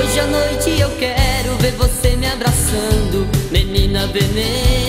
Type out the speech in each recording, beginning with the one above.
Hoje à noite eu quero ver você me abraçando, menina veneno.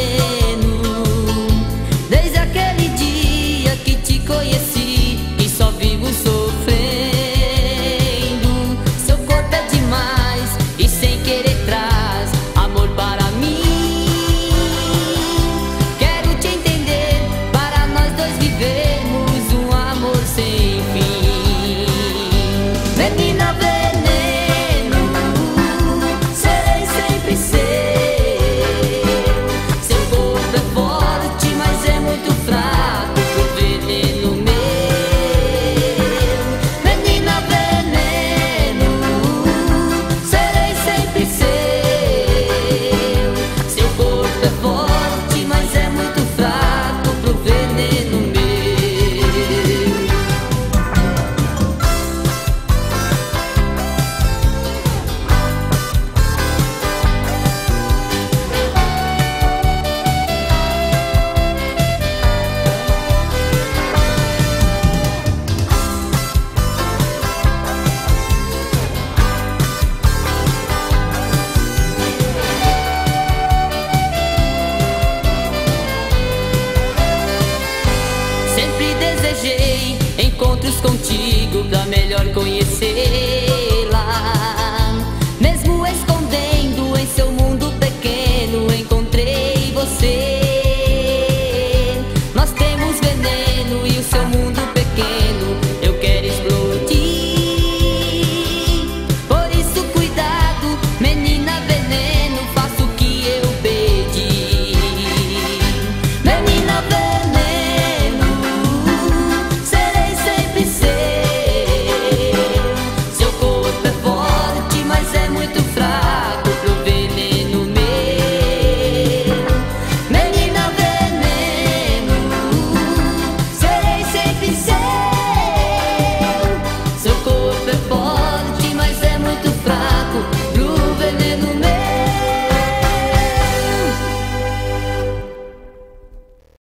planejei encontros contigo pra melhor conhecer.